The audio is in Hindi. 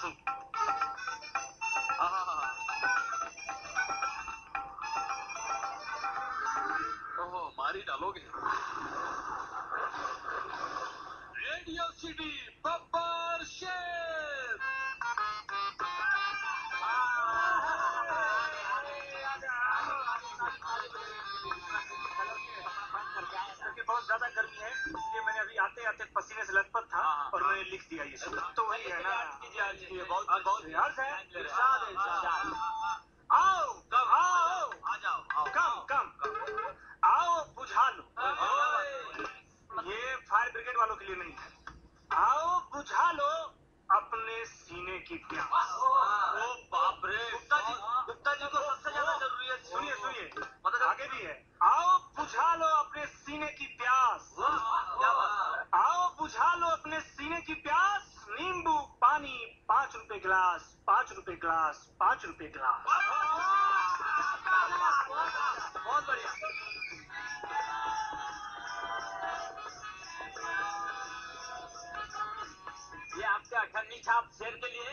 see. Ah. ओह, मारी डालोगे रेडियो सिटी बब्बर शेर बहुत ज़्यादा गर्मी है, इसलिए मैंने अभी आते मैंने लिख दिया ये शब्द तो वही है ना। ये बहुत बहुत अर्थ है? इरशाद है, इरशाद। आओ कब आओ? आ जाओ आओ। कम कम आओ बुझा लो ये फायर ब्रिगेड वालों के लिए नहीं है। आओ बुझा लो अपने सीने की प्यास। ओ बाप रे। गुप्ता जी गुप्ता जी को सबसे ज़्यादा ज़रूरी है। सुनिए सुनिए। आगे भी है। आओ बुझा लो अपने सीने की प्यास क्या बात आओ बुझा लो अपने सीने की प्यास नींबू, पानी, पाँच रुपए गिलास, पाँच रुपए गिलास, पाँच रुपए गिलास। बहुत बढ़िया। ये आपके अठन्नी छाप शेर के लिए